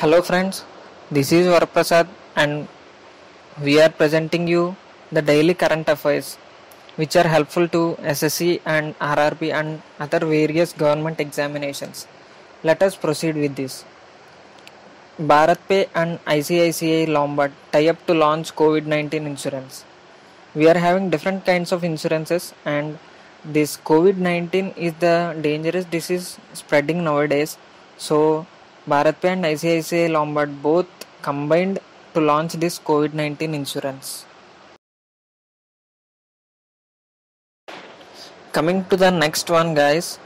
Hello friends, this is Varaprasad and we are presenting you the daily current affairs which are helpful to SSC and RRB and other various government examinations. Let us proceed with this. BharatPe and ICICI Lombard tie up to launch COVID 19 insurance. We are having different kinds of insurances, and this COVID 19 is the dangerous disease spreading nowadays. So, BharatPe and ICICI Lombard both combined to launch this COVID 19 insurance. Coming to the next one, guys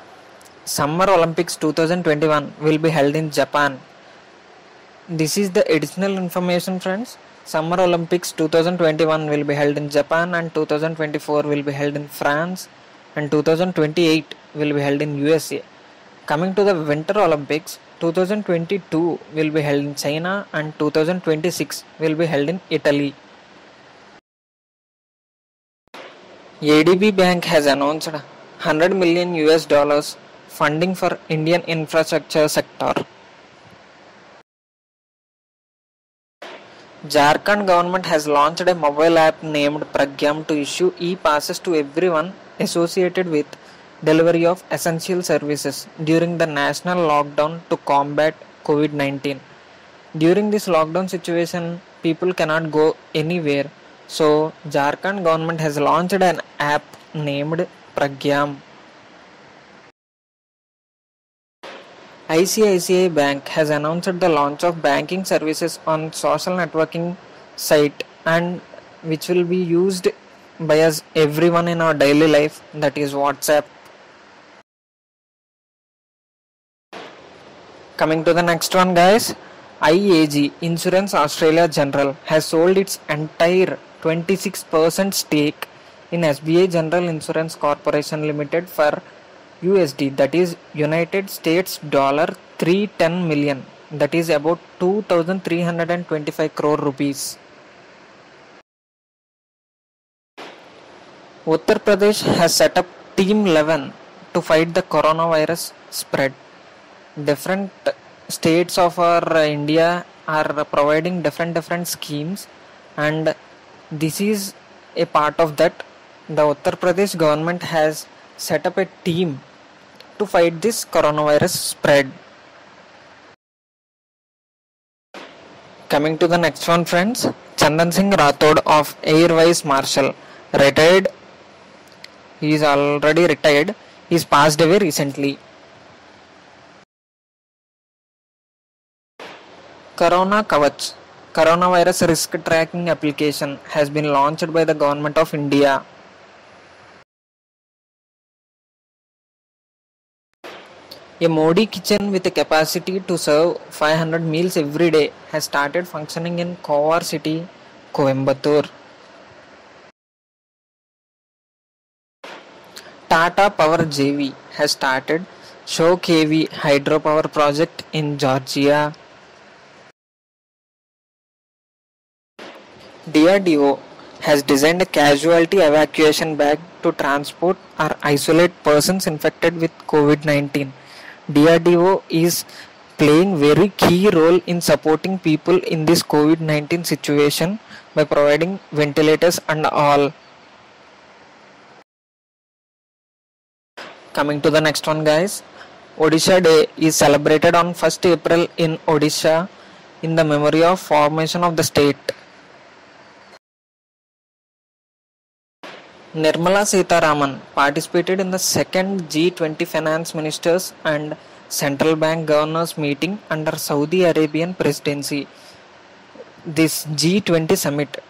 Summer Olympics 2021 will be held in Japan. This is the additional information, friends. Summer Olympics 2021 will be held in Japan, and 2024 will be held in France, and 2028 will be held in USA. Coming to the Winter Olympics 2022 will be held in China, and 2026 will be held in Italy. ADB Bank has announced 100 million US dollars funding for Indian infrastructure sector. Jharkhand government has launched a mobile app named Pragyam to issue e-passes to everyone associated with delivery of essential services during the national lockdown to combat COVID-19. During this lockdown situation, people cannot go anywhere. So, Jharkhand government has launched an app named Pragyam. ICICI Bank has announced the launch of banking services on social networking site and which will be used by us everyone in our daily life that is WhatsApp. Coming to the next one guys, IAG Insurance Australia General has sold its entire 26% stake in SBI General Insurance Corporation Limited for USD that is United States dollar 310 million that is about 2325 crore rupees. Uttar Pradesh has set up Team 11 to fight the coronavirus spread. Different states of our India are providing different different schemes and this is a part of that. The Uttar Pradesh government has set up a team to fight this coronavirus spread. Coming to the next one, friends, Chandan Singh Rathod of Air Vice Marshal retired. He is already retired. He is passed away recently. Corona Kavach coronavirus risk tracking application has been launched by the government of India. A Modi kitchen with a capacity to serve 500 meals every day has started functioning in Kovai city, Coimbatore. Tata Power JV has started Shuakhevi hydropower project in Georgia. DRDO has designed a casualty evacuation bag to transport or isolate persons infected with COVID 19. DRDO is playing very key role in supporting people in this COVID-19 situation by providing ventilators and all. Coming to the next one guys, Odisha Day is celebrated on 1st April in Odisha in the memory of formation of the state. Nirmala Sitharaman participated in the second G20 finance ministers and central bank governors meeting under Saudi Arabian presidency. This G20 summit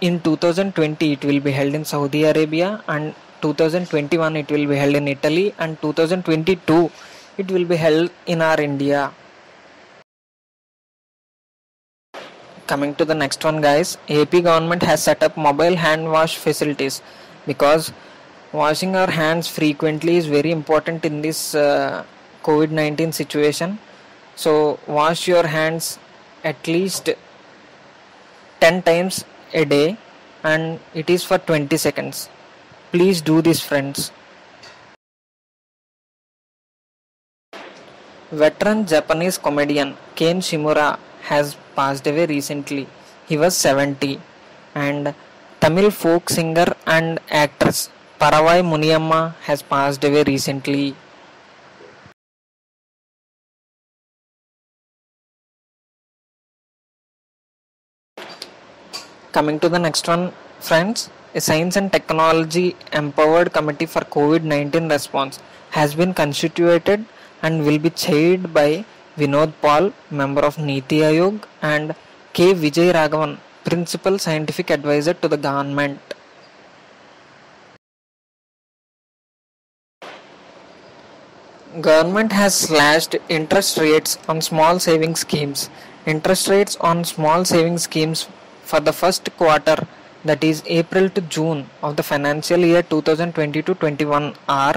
in 2020 it will be held in Saudi Arabia and 2021 it will be held in Italy and 2022 it will be held in our India. Coming to the next one guys, AP government has set up mobile hand wash facilities because washing our hands frequently is very important in this uh, COVID 19 situation. So, wash your hands at least 10 times a day and it is for 20 seconds. Please do this, friends. Veteran Japanese comedian Ken Shimura has passed away recently. He was 70. And Tamil folk singer and actress Paravai Muniamma has passed away recently. Coming to the next one, friends, a science and technology empowered committee for COVID 19 response has been constituted and will be chaired by Vinod Paul, member of Niti Aayog, and K. Vijay Raghavan, principal scientific advisor to the government. Government has slashed interest rates on small savings schemes. Interest rates on small savings schemes for the first quarter that is April to June of the financial year 2020-21 are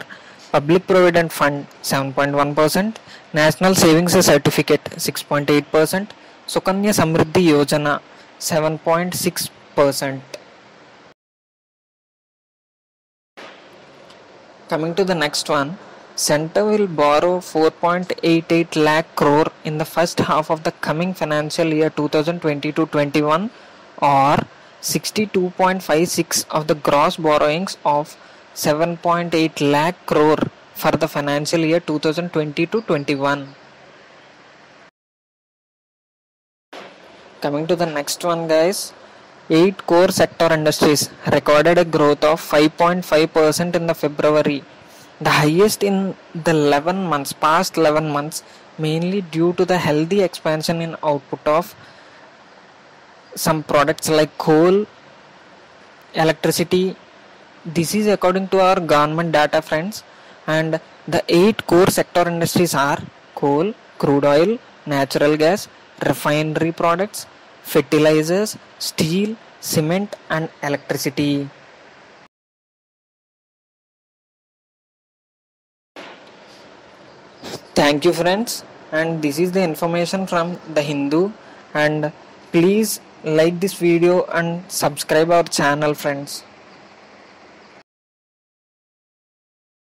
Public Provident Fund 7.1%, National Savings Certificate 6.8%, Sukanya Samriddhi Yojana 7.6%. Coming to the next one, Center will borrow 4.88 lakh crore in the first half of the coming financial year 2020-21 or 62.56 of the gross borrowings of 7.8 lakh crore for the financial year 2020-21. Coming to the next one guys, 8 core sector industries recorded a growth of 5.5% in the February. The highest in the 11 months past 11 months mainly due to the healthy expansion in output of some products like coal electricity. This is according to our government data friends. And the eight core sector industries are coal crude oil natural gas refinery products fertilizers steel cement and electricity. Thank you friends. And this is the information from the hindu. And please like this video and subscribe our channel friends